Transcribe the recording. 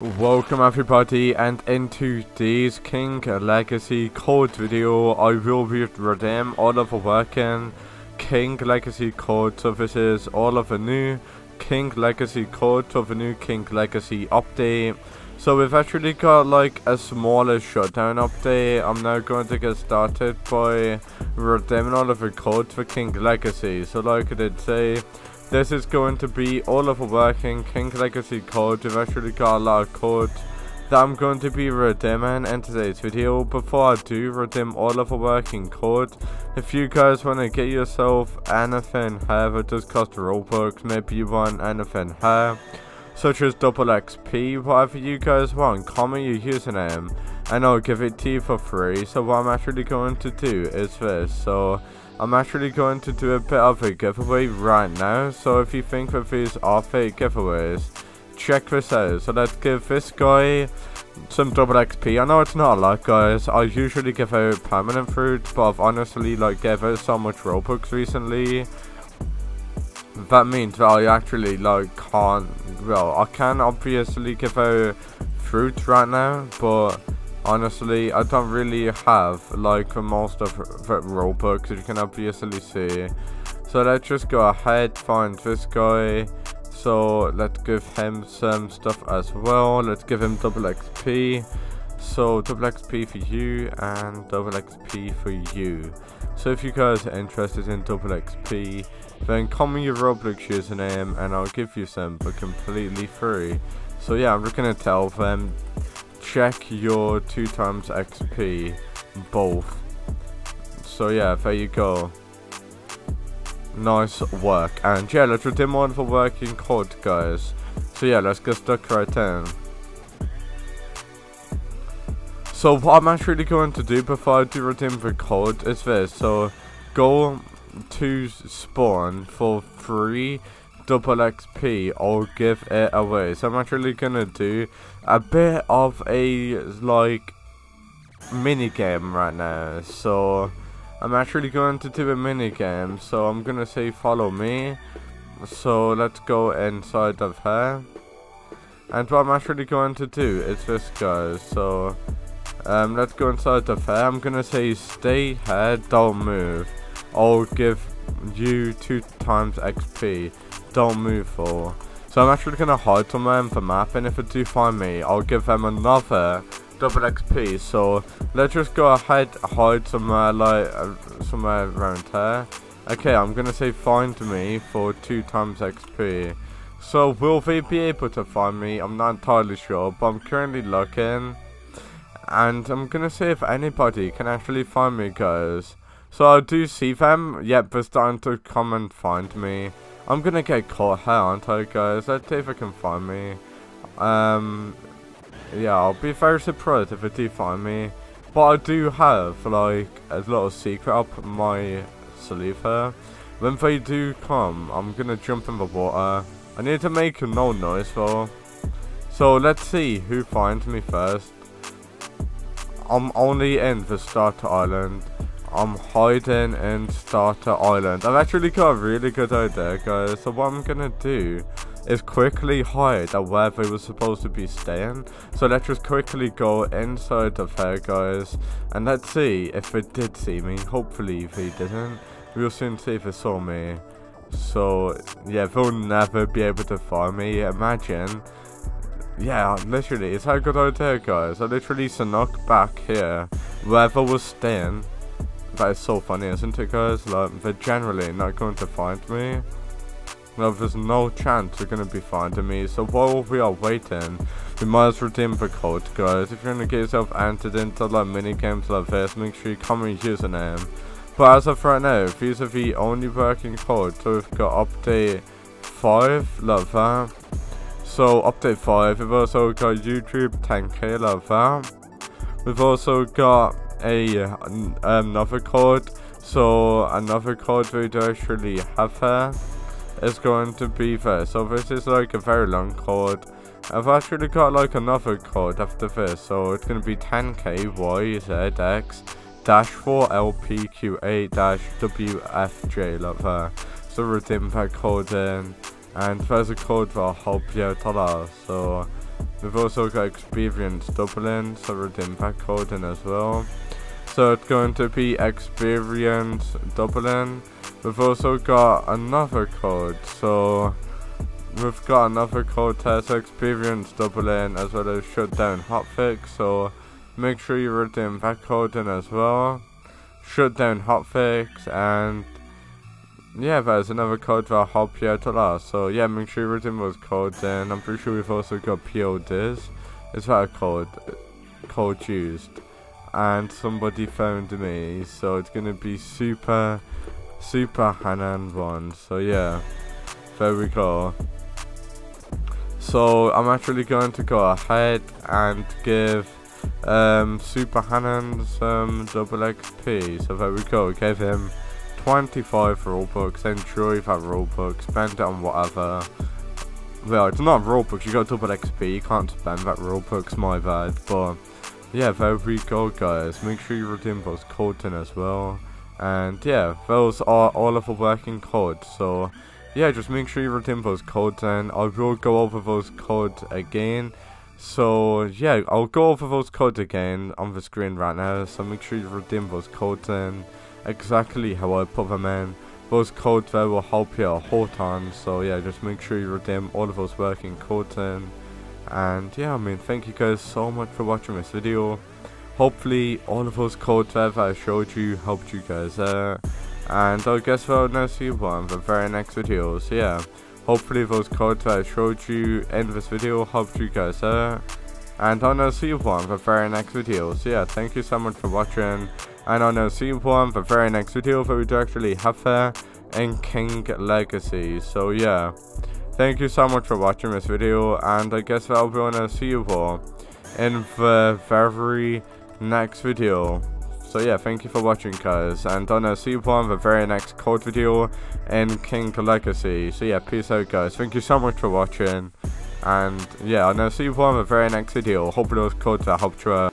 Welcome everybody and into today's King Legacy code video. I will be redeem all of the working King Legacy code so this is all of the new King Legacy code of the new King Legacy update. So we've actually got like a smaller shutdown update. I'm now going to get started by redeeming all of the codes for King Legacy. So like I did say this is going to be all of a working King Legacy code. We've actually got a lot of code that I'm going to be redeeming in today's video. Before I do redeem all of a working code, if you guys want to get yourself anything here that does cost Robux, maybe you want anything here, such as double XP, whatever you guys want, comment your username and I'll give it to you for free. So what I'm actually going to do is this. So I'm actually going to do a bit of a giveaway right now. So if you think that these are fake giveaways, check this out. So let's give this guy some double XP. I know it's not a lot, guys. I usually give out permanent fruit, but I've honestly like gave out so much Robux recently. That means that I actually like can't. Well, I can obviously give out fruit right now, but honestly I don't really have like most of the as you can obviously see. So let's just go ahead find this guy. So let's give him some stuff as well. Let's give him double XP so double XP for you and double XP for you. So if you guys are interested in double XP then comment your Roblox username and I'll give you some but completely free. So yeah I'm just gonna tell them check your 2 times XP both. So yeah, there you go. Nice work. And yeah, let's redeem one for working code, guys. So yeah, let's get stuck right in. So what I'm actually going to do before I do redeem the code is this. So go to spawn for free double XP or give it away. So I'm actually gonna do a bit of a like mini game right now. So I'm actually going to do a mini game. So I'm gonna say follow me. So let's go inside of her. And what I'm actually going to do is this guys. So um, let's go inside of her. I'm gonna say stay here, don't move. I'll give you two times XP don't move for. So I'm actually going to hide somewhere in the map and if they do find me, I'll give them another double XP. So let's just go ahead, hide somewhere like uh, somewhere around here. Okay, I'm going to say find me for 2 times XP. So will they be able to find me? I'm not entirely sure, but I'm currently looking. And I'm going to see if anybody can actually find me, guys. So I do see them. Yep, they're starting to come and find me. I'm gonna get caught here, aren't I, guys? Let's see if I can find me. Um, yeah, I'll be very surprised if they do find me. But I do have, like, a little secret up my sleeve here. When they do come, I'm gonna jump in the water. I need to make no noise, though. So, let's see who finds me first. I'm only in the starter island. I'm hiding in Starter Island. I've actually got a really good idea, guys. So what I'm gonna do is quickly hide at where they were supposed to be staying. So let's just quickly go inside of here, guys. And let's see if they did see me. Hopefully they didn't. We'll soon see if they saw me. So, yeah, they'll never be able to find me. Imagine. Yeah, literally, it's a good idea, guys. I literally snuck back here, where were staying. That is so funny, isn't it, guys? Like, they're generally not going to find me. Well, there's no chance they're going to be finding me. So while we are waiting, we might as well redeem the code, guys. If you're going to get yourself entered into like mini games like this, make sure you come comment your username. But as of right now, these are the only working codes. So we've got update 5, love that. So update 5, we've also got YouTube 10k, love that. We've also got a another code. So another code we do actually have here is going to be there. So this is like a very long code. I've actually got like another code after this. So it's going to be 10kyzx dash 4lpqa dash wfj that. So redeem that code in. And there's a code that will help you out a lot. So We've also got experience doubling, so redeem that code in as well. So it's going to be experience doubling. We've also got another code, so we've got another code test experience doubling as well as shutdown hotfix. So make sure you redeem that code in as well. Shutdown hotfix and yeah, there's another code will help you out a lot. So yeah, make sure you redeem those codes and I'm pretty sure we've also got PODs. Is that a code? Code used. And somebody found me, so it's gonna be super, super Hanan one. So yeah, we go. So I'm actually going to go ahead and give um, Super Hanan some double XP. So there we go, gave him 25 Robux, enjoy that Robux, spend it on whatever. Well, it's not Robux, you got double XP, you can't spend that Robux, my bad, but yeah, there we go guys, make sure you redeem those codes in as well, and yeah, those are all of the working codes, so yeah, just make sure you redeem those codes and I will go over those codes again, so yeah, I'll go over those codes again on the screen right now, so make sure you redeem those codes and exactly how I put them in. Those codes there will help you a whole ton, so yeah, just make sure you redeem all of those working codes in. And yeah, I mean, thank you guys so much for watching this video. Hopefully, all of those codes that I showed you helped you guys out. And I guess I'll now see you on the very next video, so yeah. Hopefully those codes that I showed you in this video helped you guys out. And I'll now see you on the very next video, so yeah, thank you so much for watching and I'll now see you on the very next video that we do actually have there in King Legacy. So yeah, thank you so much for watching this video, and I guess I'll be gonna see you all in the very next video. So yeah, thank you for watching guys, and I'll see you on the very next code video in King Legacy. So yeah, peace out guys, thank you so much for watching, and yeah, I'll see you on the very next video. Hopefully those codes that helped you.